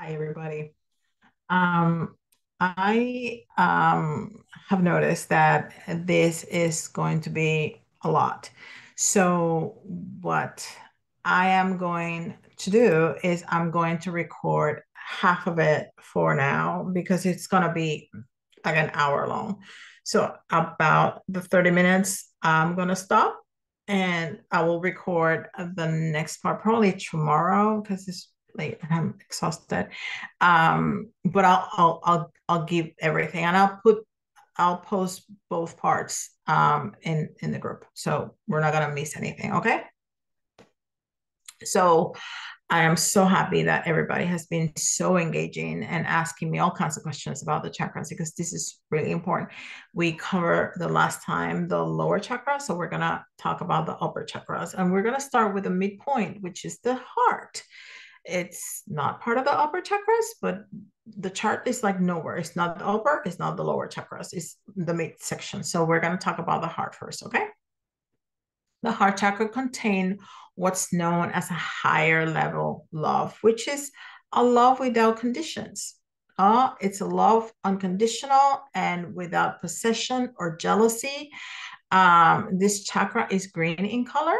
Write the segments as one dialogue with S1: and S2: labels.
S1: Hi, everybody. Um, I um, have noticed that this is going to be a lot. So, what I am going to do is I'm going to record half of it for now because it's going to be like an hour long. So, about the 30 minutes, I'm going to stop and I will record the next part probably tomorrow because it's I'm exhausted. Um, but I'll I'll I'll I'll give everything and I'll put I'll post both parts um in in the group. So we're not gonna miss anything, okay? So I am so happy that everybody has been so engaging and asking me all kinds of questions about the chakras because this is really important. We cover the last time the lower chakra, so we're going to talk about the upper chakras and we're going to start with the midpoint, which is the heart. It's not part of the upper chakras, but the chart is like nowhere. It's not the upper, it's not the lower chakras, it's the mid section. So we're going to talk about the heart first, okay? The heart chakra contain what's known as a higher level love, which is a love without conditions. Uh, it's a love unconditional and without possession or jealousy. Um, this chakra is green in color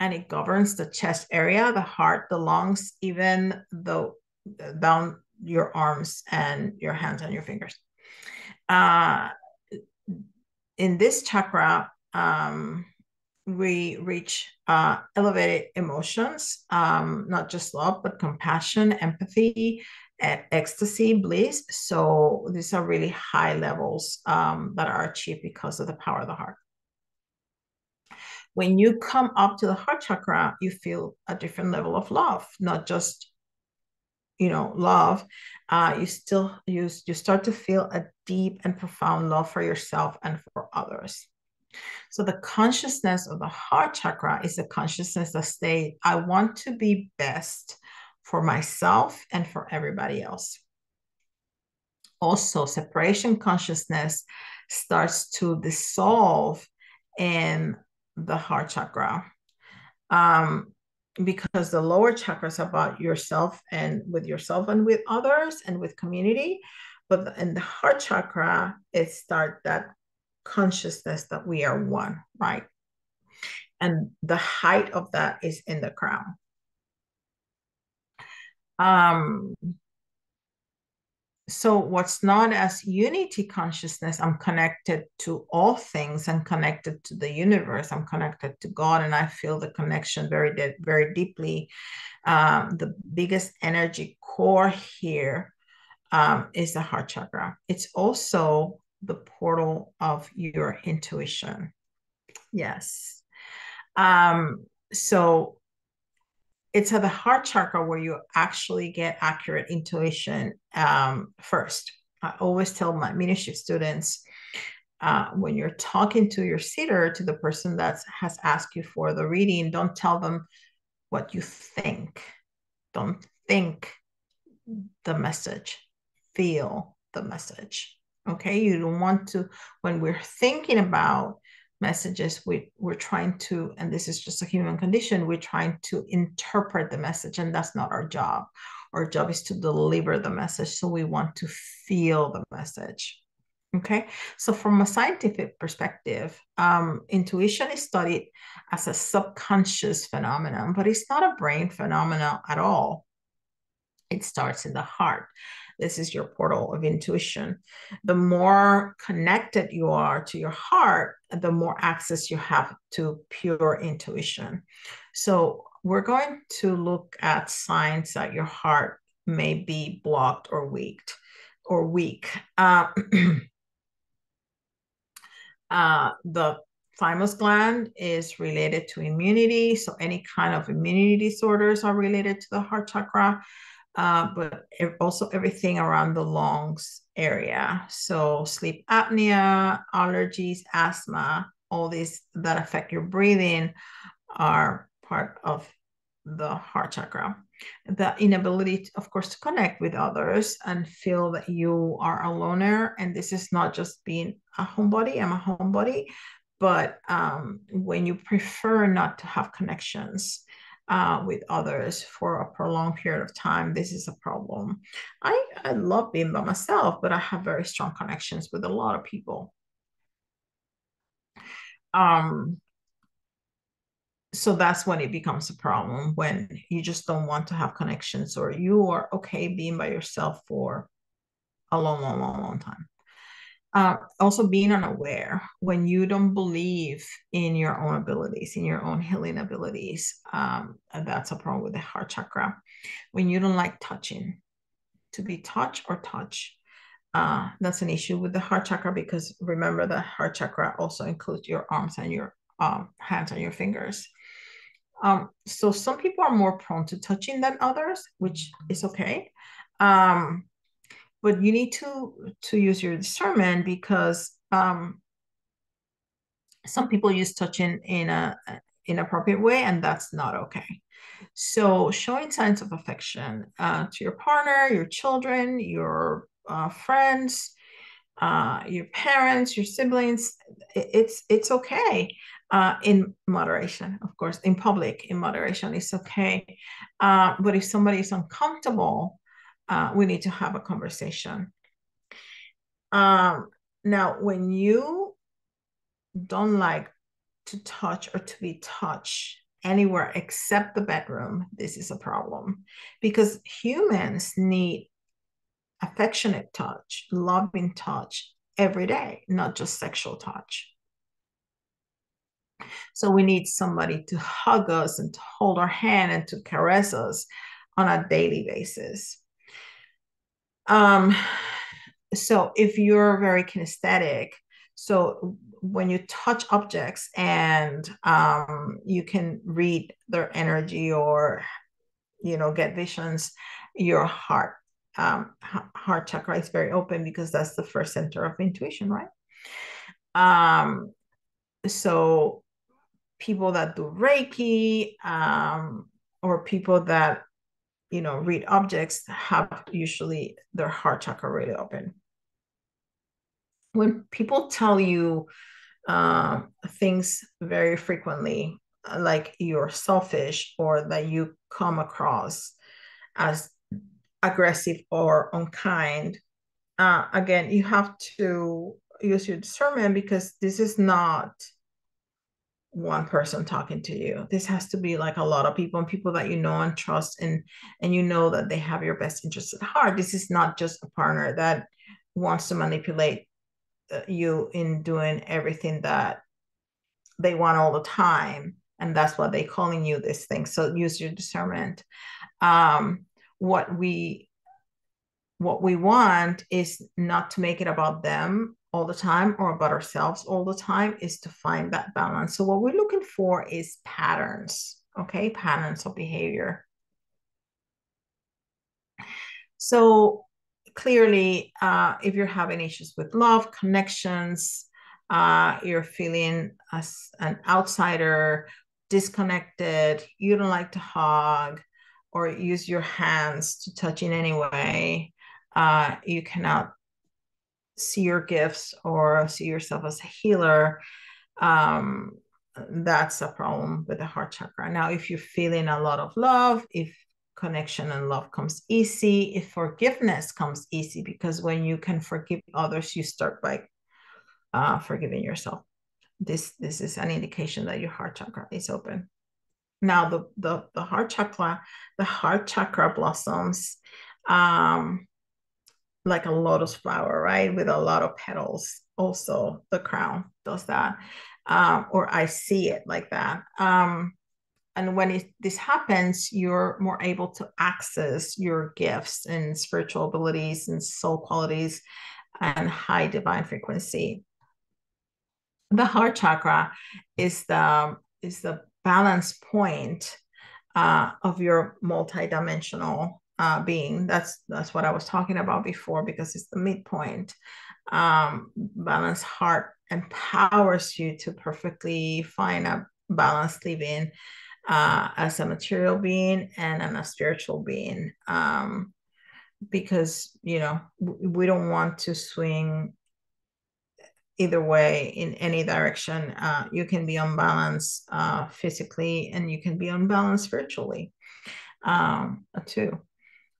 S1: and it governs the chest area, the heart, the lungs, even the down your arms and your hands and your fingers. Uh, in this chakra, um, we reach uh, elevated emotions, um, not just love, but compassion, empathy, ecstasy, bliss. So these are really high levels um, that are achieved because of the power of the heart when you come up to the heart chakra, you feel a different level of love, not just you know love. Uh, you still you, you start to feel a deep and profound love for yourself and for others. So the consciousness of the heart chakra is a consciousness that states i want to be best for myself and for everybody else. Also separation consciousness starts to dissolve in the heart chakra. Um, because the lower chakra is about yourself and with yourself and with others and with community. But in the heart chakra, it starts that consciousness that we are one, right? And the height of that is in the crown. Um, so what's known as unity consciousness i'm connected to all things. And connected to the universe. I'm connected to god and i feel the connection very de- very deeply. Um, the biggest energy core here um, is the heart chakra. It's also the portal of your intuition. Yes. Um, so it's at the heart chakra where you actually get accurate intuition um, first. I always tell my ministry students uh, when you're talking to your sitter, to the person that has asked you for the reading, don't tell them what you think. Don't think the message, feel the message. Okay, you don't want to, when we're thinking about messages we we're trying to and this is just a human condition we're trying to interpret the message and that's not our job. Our job is to deliver the message so we want to feel the message okay? So from a scientific perspective um, intuition is studied as a subconscious phenomenon but it's not a brain phenomenon at all it starts in the heart this is your portal of intuition. The more connected you are to your heart, the more access you have to pure intuition. So, we're going to look at signs that your heart may be blocked or weak or weak. Uh, uh, the thymus gland is related to immunity. So any kind of immunity disorders are related to the heart chakra uh, but also everything around the lungs area. So sleep apnea, allergies, asthma, all these that affect your breathing are part of the heart chakra. The inability, to, of course, to connect with others and feel that you are a loner. And this is not just being a homebody, I'm a homebody, but um, when you prefer not to have connections, uh, with others for a prolonged period of time, this is a problem. I, I love being by myself, but I have very strong connections with a lot of people. Um, so that's when it becomes a problem when you just don't want to have connections or you are okay being by yourself for a long, long, long, long time. Uh, also being unaware when you don't believe in your own abilities in your own healing abilities um, that's a problem with the heart chakra. When you don't like touching to be touched or touch uh, that's an issue with the heart chakra because remember the heart chakra also includes your arms and your um, hands and your fingers. Um, so some people are more prone to touching than others which is okay. Um, but you need to to use your discernment because um, some people use touching in a inappropriate way and that's not okay. So showing signs of affection uh, to your partner your children your uh, friends uh, your parents your siblings it's it's okay uh, in moderation of course in public in moderation it's okay. Uh, but if somebody is uncomfortable uh, we need to have a conversation. Um, now, when you don't like to touch or to be touched anywhere except the bedroom, this is a problem because humans need affectionate touch, loving touch every day, not just sexual touch. So we need somebody to hug us and to hold our hand and to caress us on a daily basis. Um, so if you're very kinesthetic, so when you touch objects and um, you can read their energy or you know get visions, your heart um, heart chakra is very open because that's the first center of intuition, right? Um, so people that do Reiki um, or people that you know, read objects have usually their heart chakra really open. When people tell you uh, things very frequently, like you're selfish or that you come across as aggressive or unkind, uh, again, you have to use your discernment because this is not one person talking to you. This has to be like a lot of people and people that you know and trust and and you know that they have your best interest at heart. This is not just a partner that wants to manipulate uh, you in doing everything that they want all the time and that's why they're calling you this thing. So use your discernment. Um what we what we want is not to make it about them all the time or about ourselves all the time is to find that balance. So, what we're looking for is patterns, okay? Patterns of behavior. So, clearly, uh, if you're having issues with love, connections, uh, you're feeling as an outsider, disconnected, you don't like to hug or use your hands to touch in any way, uh, you cannot see your gifts or see yourself as a healer, um, that's a problem with the heart chakra. Now, if you're feeling a lot of love, if connection and love comes easy, if forgiveness comes easy, because when you can forgive others, you start by uh, forgiving yourself. This this is an indication that your heart chakra is open. Now, the the the heart chakra, the heart chakra blossoms. Um, like a lotus flower, right? With a lot of petals. Also, the crown does that. Um, or I see it like that. Um, and when it, this happens, you're more able to access your gifts and spiritual abilities and soul qualities and high divine frequency. The heart chakra is the is the balance point uh, of your multidimensional uh, being. That's that's what I was talking about before because it's the midpoint. Um, balanced heart empowers you to perfectly find a balanced living uh, as a material being and a spiritual being. Um, because you know we don't want to swing either way in any direction. Uh, you can be unbalanced uh, physically and you can be unbalanced spiritually um, too.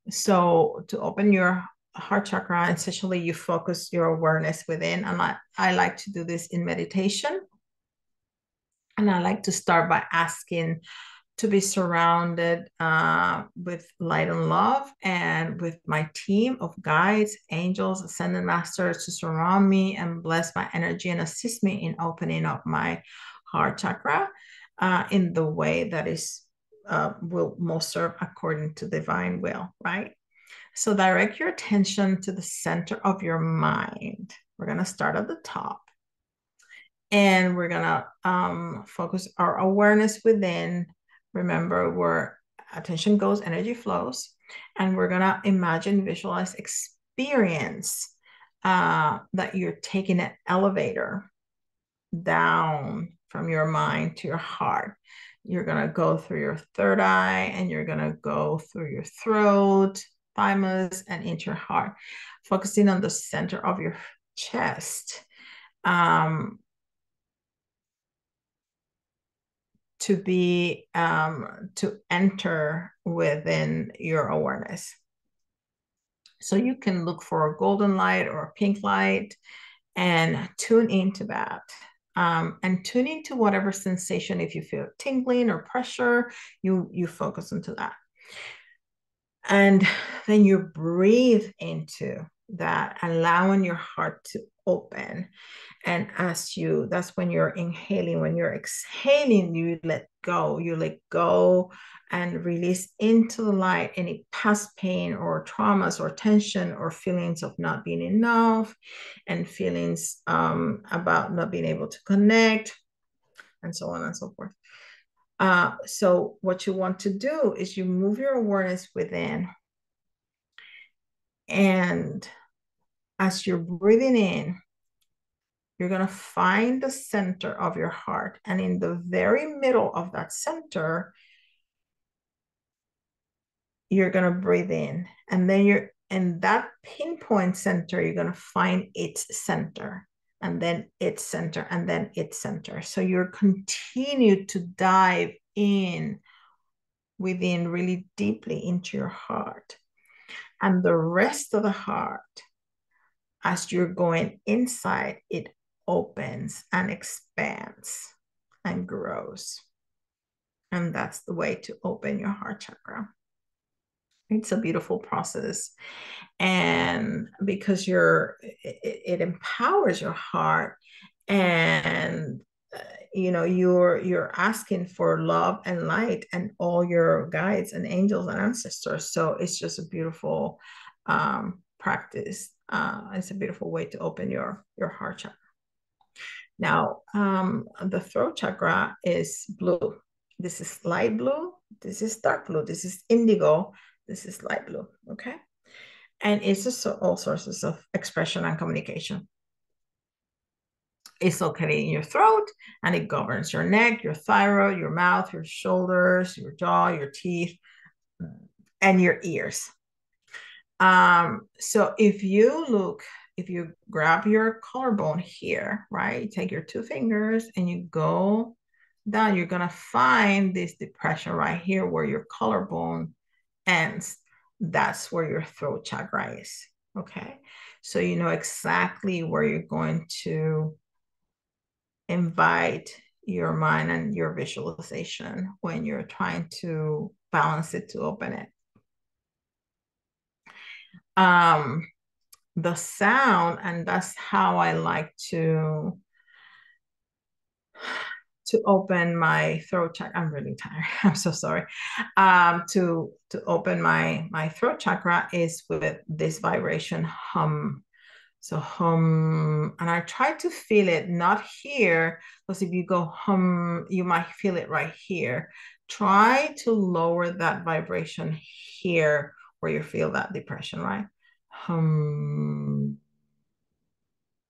S1: So to open your heart chakra, essentially you focus your awareness within. And I, I like to do this in meditation. And I like to start by asking to be surrounded uh, with light and love and with my team of guides, angels, ascended masters to surround me and bless my energy and assist me in opening up my heart chakra uh, in the way that is uh, will most serve according to divine will, right? So direct your attention to the center of your mind. We're going to start at the top. And we're going to um, focus our awareness within. Remember, where attention goes, energy flows. And we're going to imagine, visualize, experience uh, that you're taking an elevator down from your mind to your heart. You're going to go through your third eye and you're going to go through your throat, thymus, and into your heart, focusing on the center of your chest. Um, to be um, to enter within your awareness. So you can look for a golden light or a pink light and tune into that. Um, and tune into whatever sensation, if you feel tingling or pressure, you you focus into that. And then you breathe into that, allowing your heart to open. And as you, that's when you're inhaling, when you're exhaling, you let go, you let go and release into the light any past pain or traumas or tension or feelings of not being enough and feelings um, about not being able to connect and so on and so forth. Uh, so what you want to do is you move your awareness within. And as you're breathing in, you're going to find the center of your heart. And in the very middle of that center, you're going to breathe in. And then you're in that pinpoint center, you're going to find its center and then its center and then its center. So you're continue to dive in within really deeply into your heart. And the rest of the heart, as you're going inside, it opens and expands and grows. And that's the way to open your heart chakra. It's a beautiful process and because you're it, it empowers your heart and uh, you know you're you're asking for love and light and all your guides and angels and ancestors so it's just a beautiful um, practice uh, it's a beautiful way to open your your heart chakra. Now um, the throat chakra is blue. This is light blue. This is dark blue. This is indigo. This is light blue okay? And it's just all sources of expression and communication. It's located in your throat and it governs your neck, your thyroid, your mouth, your shoulders, your jaw, your teeth, and your ears. Um, so if you look, if you grab your collarbone here, right, take your two fingers and you go down, you're gonna find this depression right here where your collarbone ends that's where your throat chakra is. Okay. So you know exactly where you're going to invite your mind and your visualization when you're trying to balance it to open it. Um, the sound, and that's how I like to to open my throat chakra. I'm really tired. I'm so sorry. Um, to to open my my throat chakra is with this vibration hum. So hum, and I try to feel it not here because if you go hum, you might feel it right here. Try to lower that vibration here where you feel that depression, right? Hum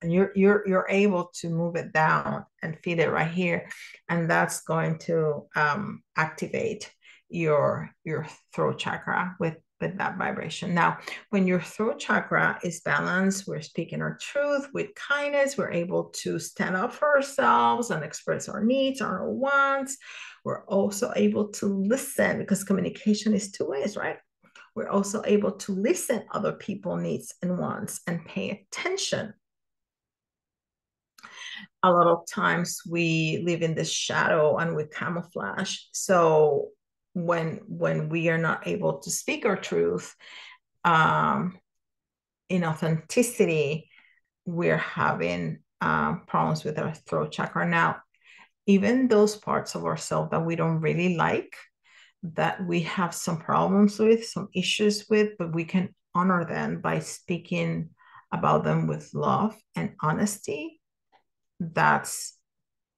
S1: and you're you're you're able to move it down and feel it right here and that's going to um, activate your your throat chakra with with that vibration. Now, when your throat chakra is balanced, we're speaking our truth with kindness. We're able to stand up for ourselves and express our needs, our wants. We're also able to listen because communication is two ways, right? We're also able to listen other people needs and wants and pay attention. A lot of times we live in this shadow and we camouflage. So when when we are not able to speak our truth um, in authenticity, we're having uh, problems with our throat chakra. Now, even those parts of ourselves that we don't really like, that we have some problems with, some issues with, but we can honor them by speaking about them with love and honesty. That's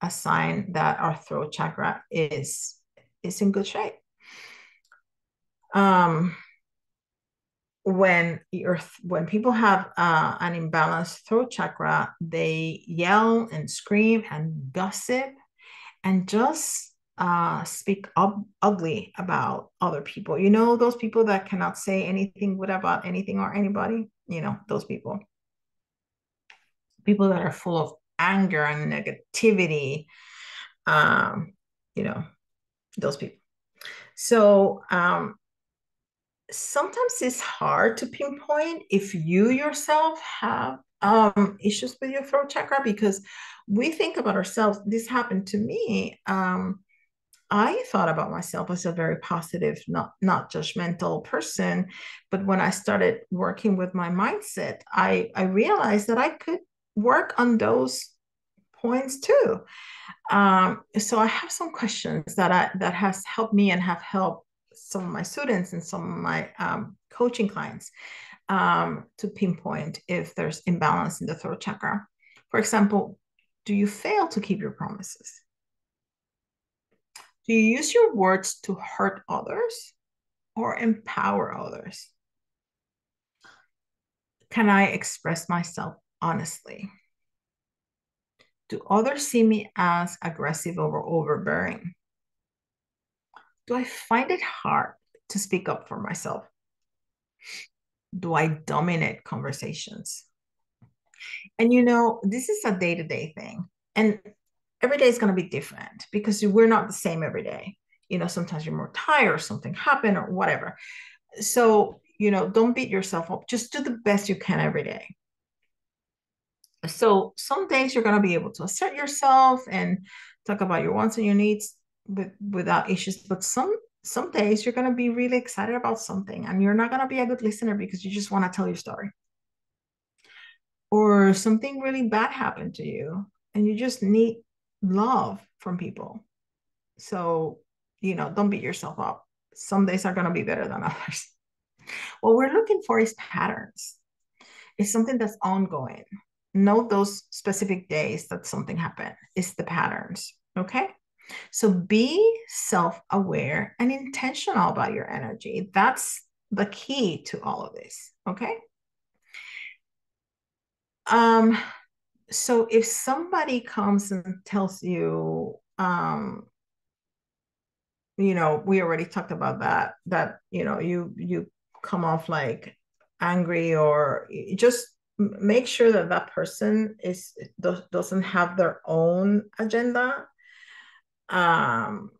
S1: a sign that our throat chakra is is in good shape um, when you're when people have uh, an imbalanced throat chakra, they yell and scream and gossip and just uh, speak up ugly about other people. You know, those people that cannot say anything good about anything or anybody. You know, those people. People that are full of anger and negativity. Um, you know, those people. So um, sometimes it's hard to pinpoint if you yourself have um, issues with your throat chakra because we think about ourselves. This happened to me. Um, I thought about myself as a very positive, not not judgmental person, but when I started working with my mindset, I I realized that I could work on those points too. Um, so I have some questions that I that has helped me and have helped some of my students and some of my um, coaching clients um, to pinpoint if there's imbalance in the throat chakra. For example, do you fail to keep your promises? Do you use your words to hurt others or empower others? Can I express myself honestly? Do others see me as aggressive or overbearing? do I find it hard to speak up for myself? Do I dominate conversations? And you know, this is a day to day thing. And every day is going to be different because we're not the same every day. You know, sometimes you're more tired, or something happened, or whatever. So, you know, don't beat yourself up. Just do the best you can every day. So, some days you're going to be able to assert yourself and talk about your wants and your needs with without issues but some some days you're going to be really excited about something and you're not going to be a good listener because you just want to tell your story or something really bad happened to you and you just need love from people so you know don't beat yourself up some days are going to be better than others what we're looking for is patterns it's something that's ongoing note those specific days that something happened it's the patterns okay so be self aware and intentional about your energy. That's the key to all of this. Okay. Um, so if somebody comes and tells you, um, you know, we already talked about that, that, you know, you, you come off like angry or just make sure that that person is doesn't have their own agenda um,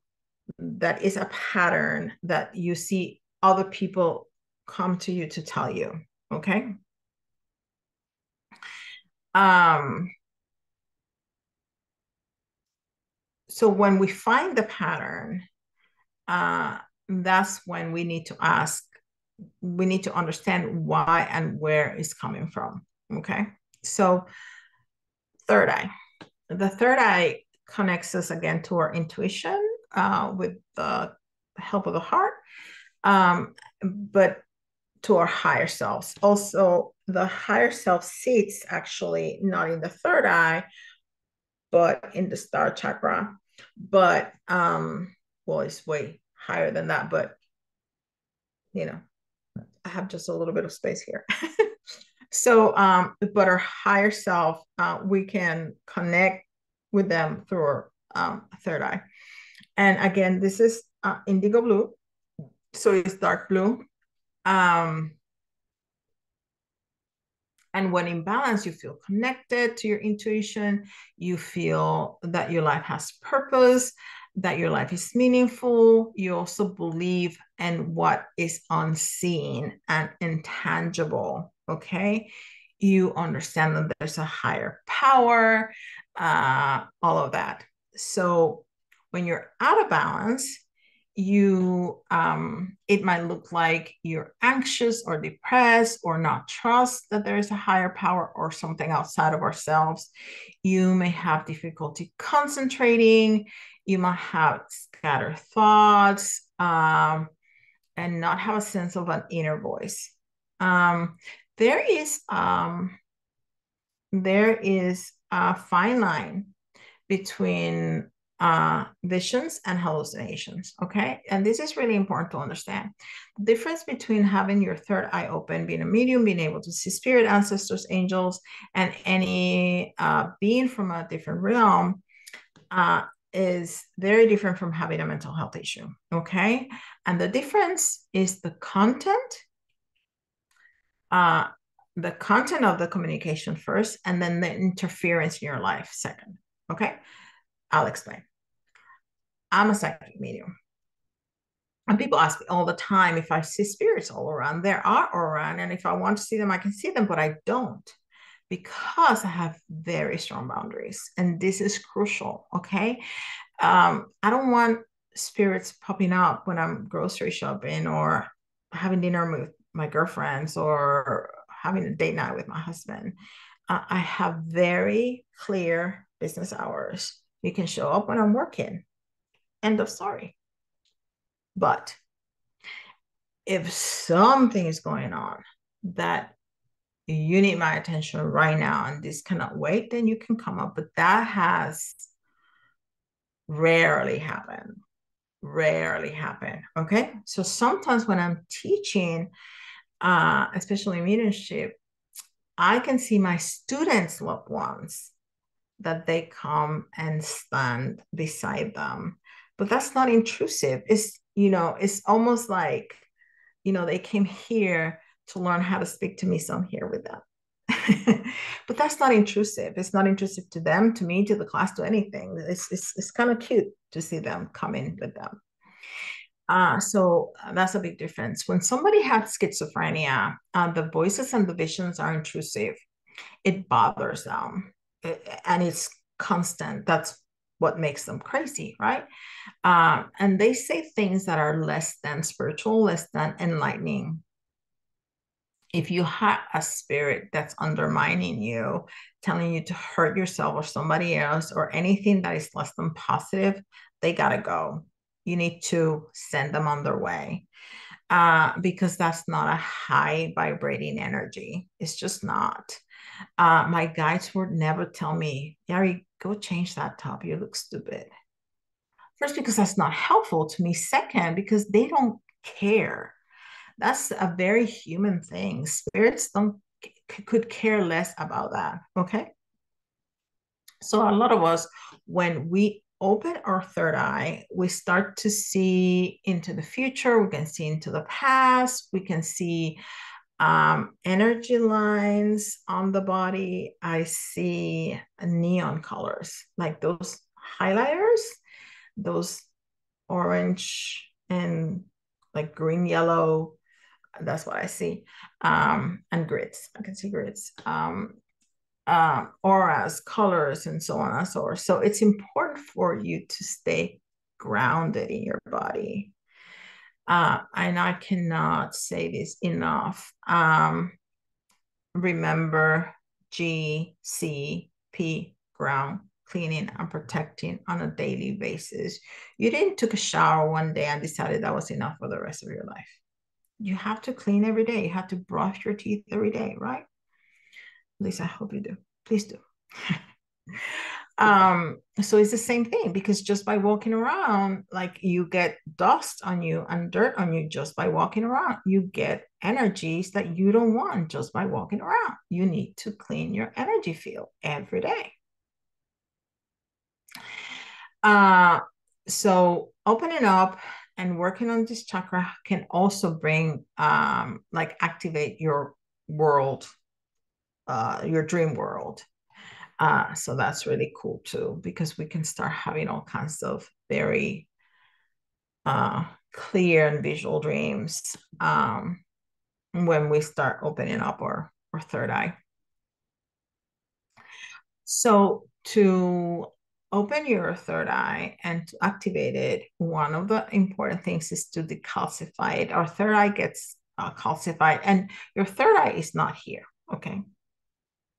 S1: that is a pattern that you see other people come to you to tell you okay um so when we find the pattern uh that's when we need to ask we need to understand why and where it's coming from okay so third eye the third eye connects us again to our intuition uh, with the help of the heart, um, but to our higher selves. Also, the higher self sits actually not in the third eye, but in the star chakra. But um, well, it's way higher than that. But you know, I have just a little bit of space here. so, um, but our higher self, uh, we can connect with them through our um, third eye. And again, this is uh, indigo blue. So it's dark blue. Um, and when in balance, you feel connected to your intuition. You feel that your life has purpose, that your life is meaningful. You also believe in what is unseen and intangible. Okay. You understand that there's a higher power, uh, all of that. So when you're out of balance, you um, it might look like you're anxious or depressed or not trust that there is a higher power or something outside of ourselves. You may have difficulty concentrating. You might have scattered thoughts um, and not have a sense of an inner voice. Um, there is um, there is a fine line between uh, visions and hallucinations. Okay. And this is really important to understand. The difference between having your third eye open, being a medium, being able to see spirit, ancestors, angels, and any uh, being from a different realm uh, is very different from having a mental health issue. Okay. And the difference is the content. Uh, the content of the communication first, and then the interference in your life second. Okay, I'll explain. I'm a psychic medium. And people ask me all the time if I see spirits all around. There are all around. And if I want to see them, I can see them, but I don't because I have very strong boundaries. And this is crucial. Okay. Um, I don't want spirits popping up when I'm grocery shopping or having dinner with my girlfriends or having a date night with my husband. Uh, I have very clear business hours. You can show up when I'm working. End of story. But if something is going on that you need my attention right now and this cannot wait, then you can come up. But that has rarely happened. Rarely happen. Okay. So sometimes when I'm teaching, uh, especially mediumship, I can see my students' loved ones that they come and stand beside them but that's not intrusive it's you know it's almost like you know they came here to learn how to speak to me so i'm here with them but that's not intrusive it's not intrusive to them to me to the class to anything it's it's, it's kind of cute to see them come in with them uh, so uh, that's a big difference. When somebody has schizophrenia, uh, the voices and the visions are intrusive. It bothers them, and it's constant. That's what makes them crazy, right? Um, and they say things that are less than spiritual, less than enlightening. If you have a spirit that's undermining you, telling you to hurt yourself or somebody else, or anything that is less than positive, they got to go. You need to send them on their way. Uh, because that's not a high vibrating energy. It's just not. Uh, my guides would never tell me, Yari, go change that top. You look stupid. First, because that's not helpful to me. Second, because they don't care. That's a very human thing. Spirits don't could care less about that. Okay. So a lot of us, when we open our third eye, we start to see into the future. We can see into the past. We can see um, energy lines on the body, I see neon colors, like those highlighters, those orange and like green, yellow. That's what I see. Um, and grids. I can see grids. Um, uh, auras, colors, and so on and so forth. So it's important for you to stay grounded in your body uh, and I cannot say this enough. Um, remember GCP ground cleaning and protecting on a daily basis. You didn't took a shower one day and decided that was enough for the rest of your life. You have to clean every day. You have to brush your teeth every day, right? At least I hope you do. Please do. um so it's the same thing because just by walking around like you get dust on you and dirt on you just by walking around. You get energies that you don't want just by walking around. You need to clean your energy field every day. Uh so opening up and working on this chakra can also bring um like activate your world uh your dream world uh so that's really cool too because we can start having all kinds of very uh clear and visual dreams um when we start opening up our, our third eye so to open your third eye and to activate it, one of the important things is to decalcify it. Our third eye gets uh, calcified, and your third eye is not here. Okay,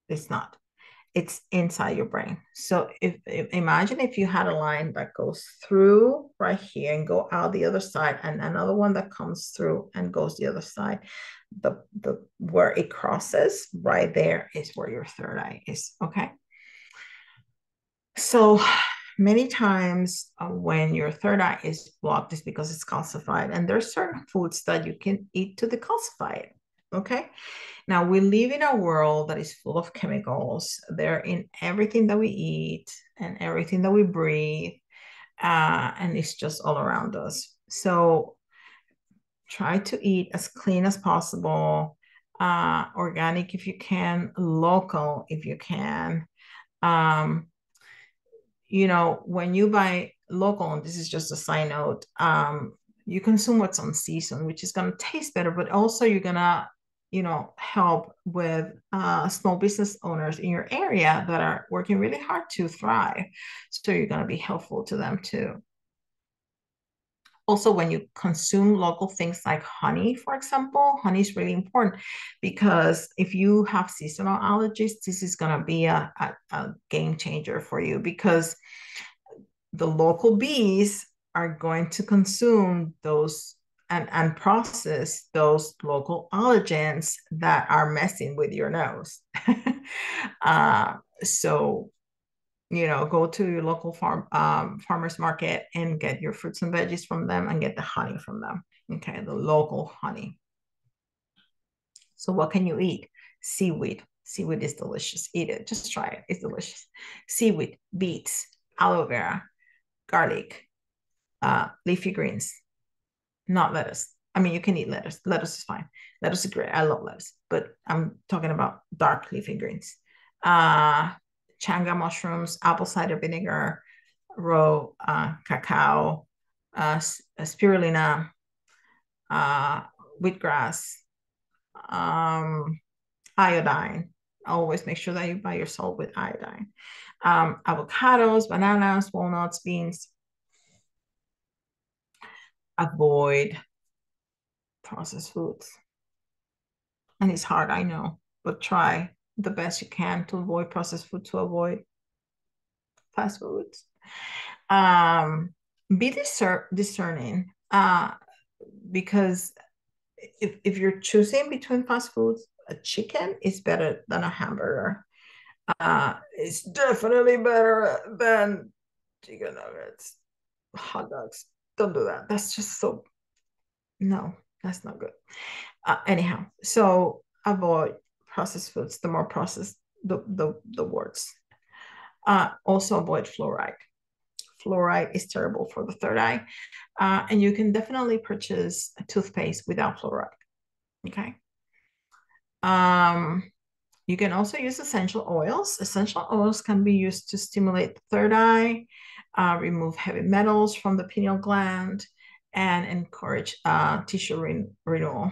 S1: it's not. It's inside your brain. So if, if imagine if you had a line that goes through right here and go out the other side, and another one that comes through and goes the other side. The the where it crosses right there is where your third eye is. Okay. So many times uh, when your third eye is blocked, it's because it's calcified. And there's certain foods that you can eat to decalcify it. Okay. Now we live in a world that is full of chemicals. They're in everything that we eat and everything that we breathe. Uh, and it's just all around us. So try to eat as clean as possible, uh, organic if you can, local if you can. Um, you know, when you buy local, and this is just a side note, um, you consume what's on season, which is going to taste better, but also you're going to, you know, help with uh, small business owners in your area that are working really hard to thrive. So you're going to be helpful to them too also when you consume local things like honey for example honey is really important because if you have seasonal allergies this is going to be a, a, a, game changer for you because the local bees are going to consume those and, and process those local allergens that are messing with your nose uh, so you know, go to your local farm um, farmers market and get your fruits and veggies from them and get the honey from them. Okay, the local honey. So what can you eat? Seaweed. Seaweed is delicious. Eat it. Just try it. It's delicious. Seaweed, beets, aloe vera, garlic, uh, leafy greens, not lettuce. I mean, you can eat lettuce. Lettuce is fine. Lettuce is great. I love lettuce, but I'm talking about dark leafy greens. Uh, chaga mushrooms, apple cider vinegar, raw uh, cacao, uh, uh, spirulina, uh, wheatgrass, um, iodine. Always make sure that you buy your salt with iodine. Um, avocados, bananas, walnuts, beans. Avoid processed foods. And it's hard, I know, but try the best you can to avoid processed food, to avoid fast foods. Um, be discer- discerning uh, because if, if you're choosing between fast foods, a chicken is better than a hamburger. Uh, it's definitely better than chicken nuggets, hot dogs. Don't do that. That's just so, no, that's not good. Uh, anyhow, so avoid processed foods, the more processed the, the, the words. Uh, also avoid fluoride. Fluoride is terrible for the third eye. Uh, and you can definitely purchase a toothpaste without fluoride. Okay. Um, you can also use essential oils. Essential oils can be used to stimulate the third eye, uh, remove heavy metals from the pineal gland, and encourage uh, tissue re renewal.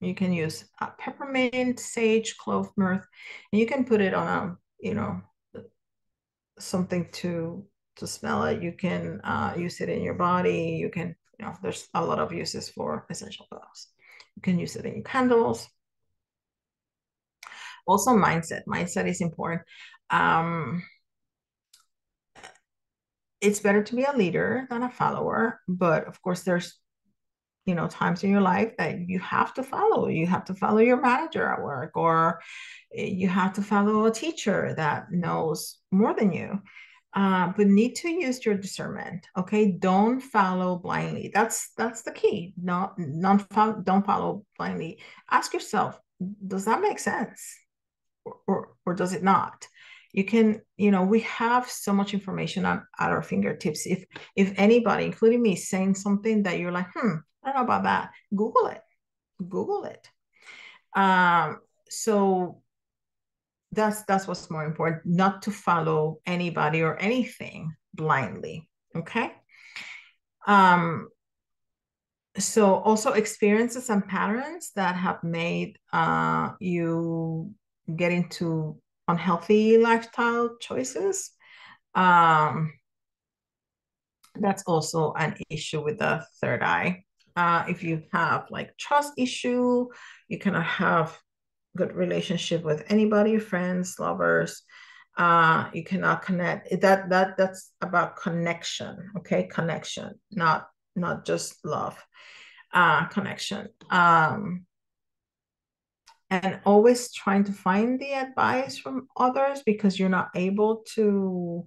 S1: You can use uh, peppermint, sage, clove, myrrh, and you can put it on a, you know, something to to smell it. You can uh, use it in your body. You can, you know, there's a lot of uses for essential oils. You can use it in candles. Also, mindset. Mindset is important. Um, it's better to be a leader than a follower, but of course, there's you know times in your life that you have to follow. You have to follow your manager at work or you have to follow a teacher that knows more than you. Uh, but need to use your discernment okay? Don't follow blindly. That's that's the key. Not not follow, don't follow blindly. Ask yourself does that make sense? Or, or, or does it not you can you know we have so much information on, at our fingertips. If if anybody including me saying something that you're like hmm i don't know about that google it. Google it. Um so that's that's what's more important not to follow anybody or anything blindly okay? Um so also experiences and patterns that have made uh, you get into unhealthy lifestyle choices. Um, that's also an issue with the third eye. Uh, if you have like trust issue, you cannot have good relationship with anybody, friends, lovers. Uh, you cannot connect. That that that's about connection. Okay, connection, not not just love. Uh, connection. Um, and always trying to find the advice from others because you're not able to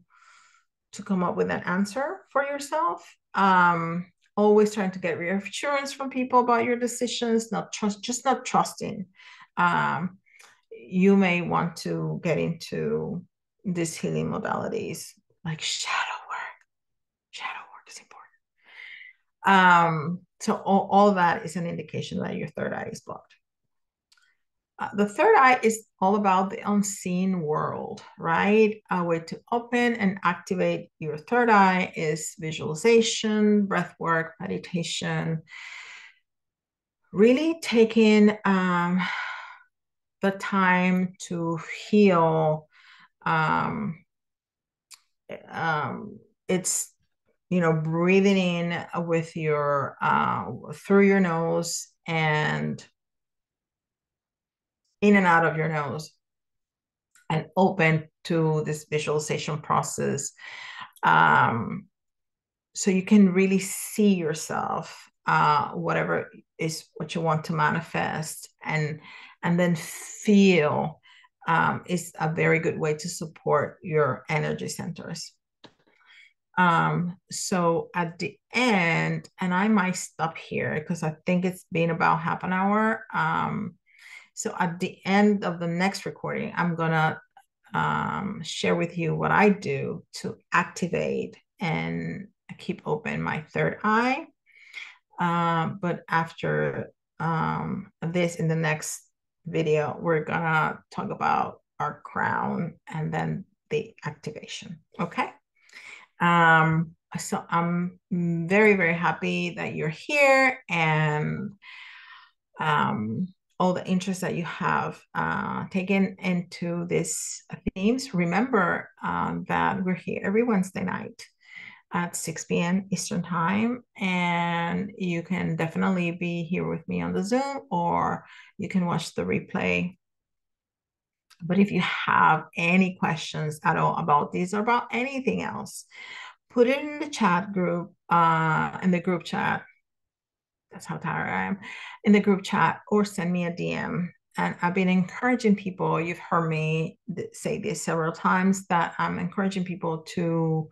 S1: to come up with an answer for yourself. Um always trying to get reassurance from people about your decisions not trust just not trusting. Um you may want to get into these healing modalities like shadow work. Shadow work is important. Um so all, all that is an indication that your third eye is blocked uh, the third eye is all about the unseen world, right? A way to open and activate your third eye is visualization, breath work, meditation. Really taking um, the time to heal. Um, um, it's you know breathing in with your uh, through your nose and in and out of your nose and open to this visualization process. Um, so you can really see yourself uh, whatever is what you want to manifest and and then feel um, is a very good way to support your energy centers. Um, so at the end and i might stop here because i think it's been about half an hour um, so at the end of the next recording, I'm going to um, share with you what I do to activate and keep open my third eye. Um, but after um, this, in the next video, we're going to talk about our crown and then the activation. Okay. Um, so I'm very, very happy that you're here and um, all the interest that you have uh, taken into these themes. Remember um, that we're here every Wednesday night at 6 p.m. Eastern Time, and you can definitely be here with me on the Zoom or you can watch the replay. But if you have any questions at all about this or about anything else, put it in the chat group, uh, in the group chat that's how tired I am, in the group chat or send me a DM. And I've been encouraging people, you've heard me say this several times, that I'm encouraging people to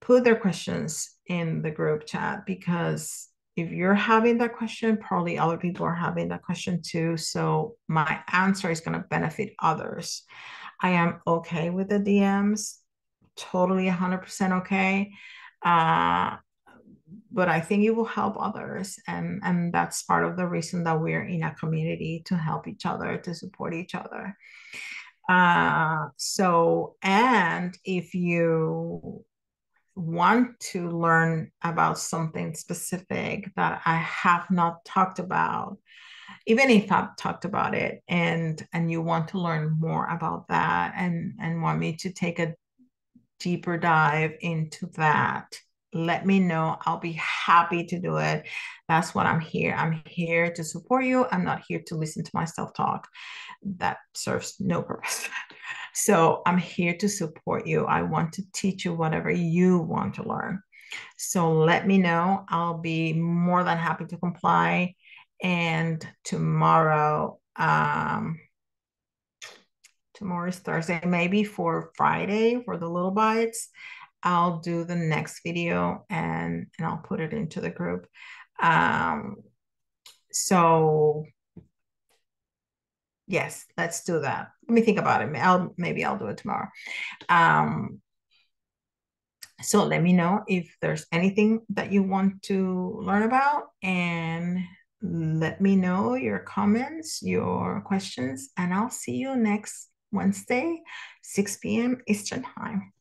S1: put their questions in the group chat because if you're having that question, probably other people are having that question too. So my answer is going to benefit others. I am okay with the DMs, totally 100% okay. Uh, but I think it will help others. And, and that's part of the reason that we're in a community to help each other, to support each other. Uh, so, and if you want to learn about something specific that I have not talked about, even if I've talked about it and and you want to learn more about that and and want me to take a deeper dive into that, let me know. I'll be happy to do it. That's what I'm here. I'm here to support you. I'm not here to listen to myself talk. That serves no purpose. so I'm here to support you. I want to teach you whatever you want to learn. So let me know. I'll be more than happy to comply. And tomorrow, um, tomorrow is Thursday, maybe for Friday for the little bites. I'll do the next video and, and I'll put it into the group. Um, so Yes, let's do that. Let me think about it. I'll maybe I'll do it tomorrow. Um, so let me know if there's anything that you want to learn about and let me know your comments, your questions, and I'll see you next Wednesday, 6 p.m. Eastern Time.